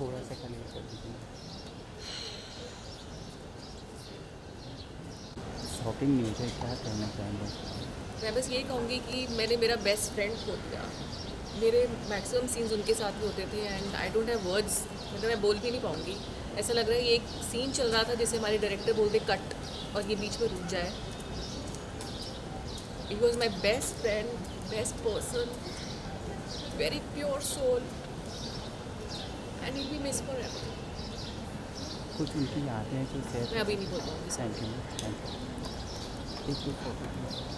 थोड़ा सा कनेक्ट कर दीजिए। शॉपिंग न्यूज़ है, क्या करना चाहेंगे? मैं बस यही कहूँगी कि मैंने मेरा बेस्ट फ्रेंड खो दिया। मेरे मैक्सिमम सीन्स उनके साथ ही होते थे and I don't have words मतलब मैं बोल भी नहीं पाऊँगी। ऐसा लग रहा है ये एक सीन चल रहा था जिसे हमारे डायरेक्टर बोलते कट और ये बीच में रुक जाए। It was my best friend best person very pure soul and it be miss for कुछ उनकी यादें हैं जो मैं अभी नहीं बोल पाऊँगी थैंक यू थैंक यू